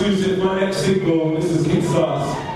exclusive, my next single. This is Kick Starts.